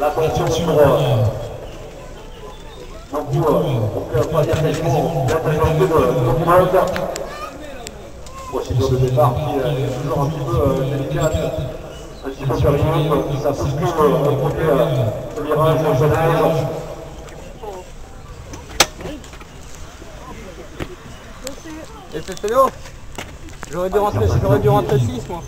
l'attention sur. Donc peut pas dire tellement de. Procédure de départ qui est toujours un petit peu délicate, un petit peu ça un côté le virage, le. Et c'est J'aurais dû rentrer, j'aurais dû rentrer 6 moi.